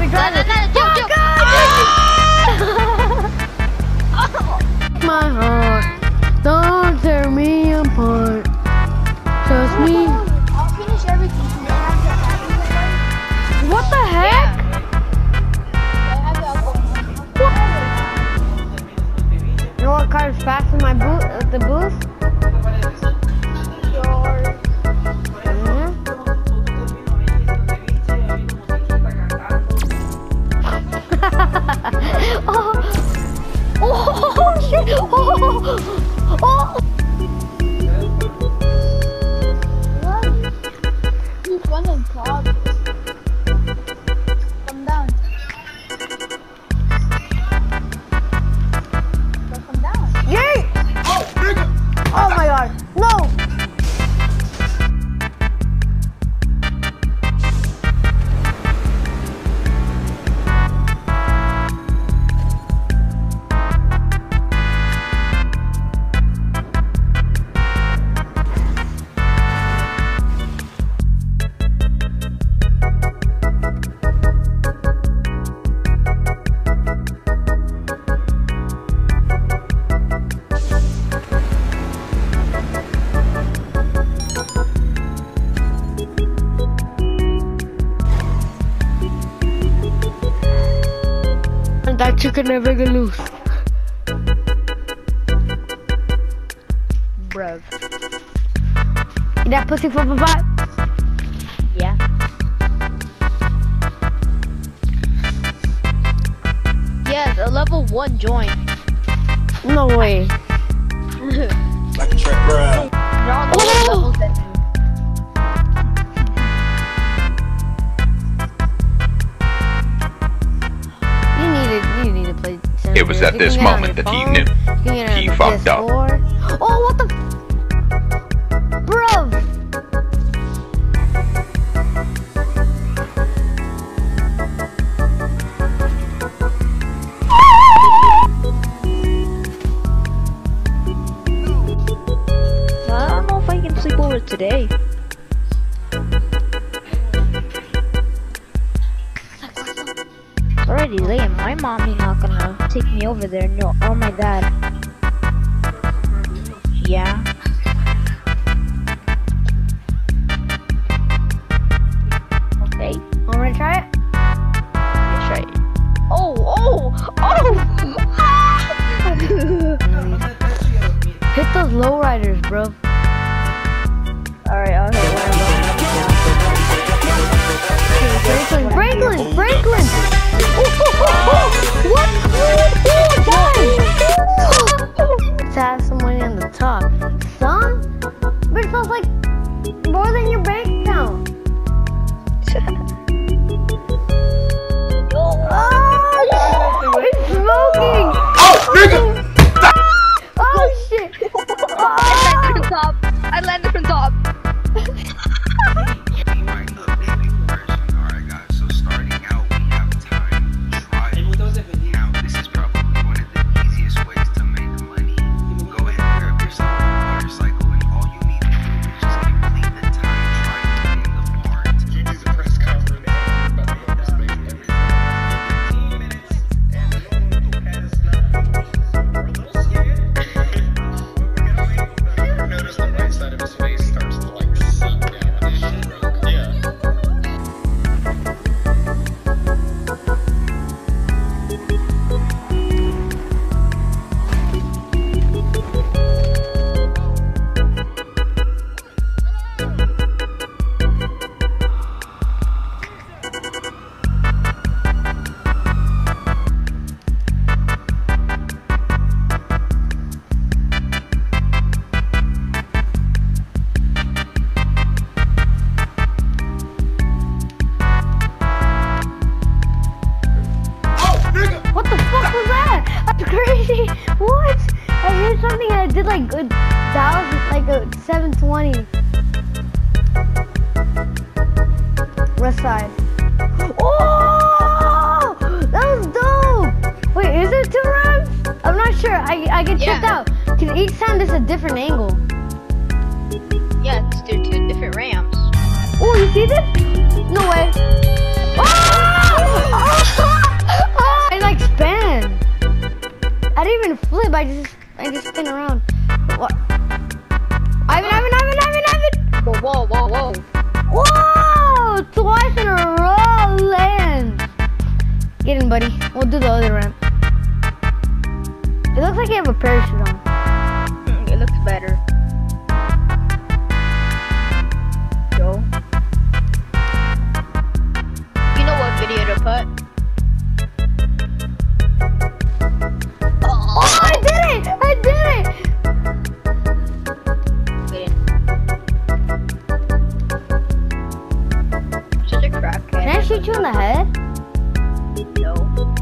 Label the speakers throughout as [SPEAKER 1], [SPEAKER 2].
[SPEAKER 1] It, drive
[SPEAKER 2] no,
[SPEAKER 1] shit! Oh. Chicken never get loose.
[SPEAKER 2] Bruv.
[SPEAKER 1] Eat that pussy for five.
[SPEAKER 2] Yeah. Yes, a level one join.
[SPEAKER 1] No way.
[SPEAKER 3] Like a track, bruh.
[SPEAKER 4] was at this
[SPEAKER 1] can get it on
[SPEAKER 4] moment
[SPEAKER 1] your
[SPEAKER 4] that he knew.
[SPEAKER 1] You can get it on
[SPEAKER 4] He fucked up.
[SPEAKER 1] PS4. Oh, what the? f- Bruv.
[SPEAKER 2] I don't know if I can sleep over today. Over there. No, oh my god. Yeah. Okay.
[SPEAKER 1] Want to try it?
[SPEAKER 2] Let's try it. Oh, oh, oh!
[SPEAKER 1] Hit those lowriders, bro.
[SPEAKER 2] Alright, I'll hit one
[SPEAKER 1] Franklin, Franklin, Franklin. Oh, oh, oh. What? Let's have some money on the top. Some? But it feels like more than your bank did like a thousand, like a 720. West side. Oh! That was dope! Wait, is it two rounds? I'm not sure. I, I get tripped
[SPEAKER 2] Yeah.
[SPEAKER 1] out. Because each time there's a different angle.
[SPEAKER 2] Yeah, it's two, two different ramps.
[SPEAKER 1] Oh, you see this? No way. Oh! I like spin. I didn't even flip. I just I just spin around. What? I haven't, I haven't Did you in the head?
[SPEAKER 2] No.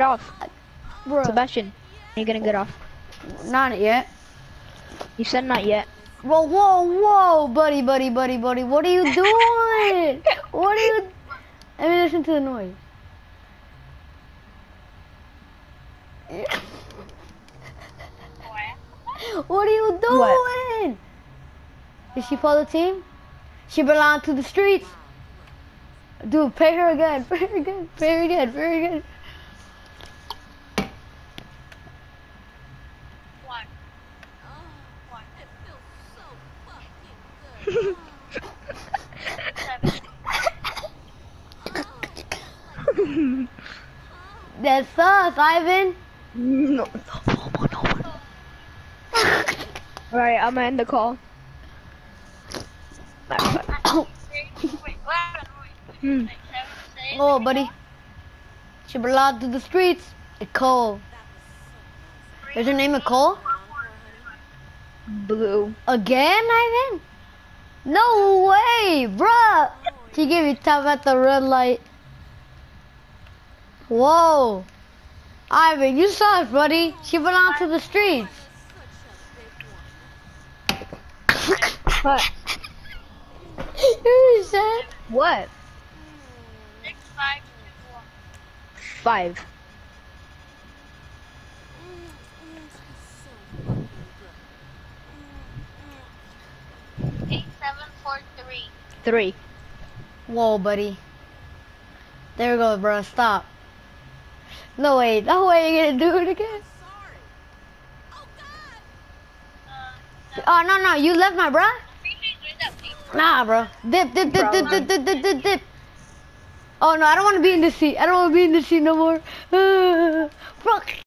[SPEAKER 1] Get
[SPEAKER 2] off?
[SPEAKER 1] Bro,
[SPEAKER 2] Sebastian, are you gonna get off?
[SPEAKER 1] not yet.
[SPEAKER 2] You said not yet.
[SPEAKER 1] Whoa, whoa, whoa, buddy, buddy, buddy, buddy. What are you doing? what are you? Let me listen to the noise. What are you doing?
[SPEAKER 2] What?
[SPEAKER 1] Is she for the team? She belongs to the streets. Dude, pay her again, pay her again, pay her again, pay her again. That's us, Ivan.
[SPEAKER 2] No. Alright, I'm gonna end the call. Hmm.
[SPEAKER 1] Oh, buddy. She belonged to the streets. Nicole. Is her name Nicole?
[SPEAKER 2] Blue.
[SPEAKER 1] Again, Ivan? No way, bruh. She gave me top at the red light. Whoa. Ivan, you saw it, buddy. She belonged to the streets.
[SPEAKER 2] What?
[SPEAKER 1] you said?
[SPEAKER 2] What? Five.
[SPEAKER 5] Eight three.
[SPEAKER 2] Three.
[SPEAKER 1] Whoa, buddy. There we go, bro. Stop. No way. No way you're gonna do it again. Oh, no, no. You left my bruh? Nah, bro. Dip, dip, dip, dip, dip, dip, dip, dip, dip. Oh, no. I don't want to be in this seat. I don't want to be in this seat no more. Fuck.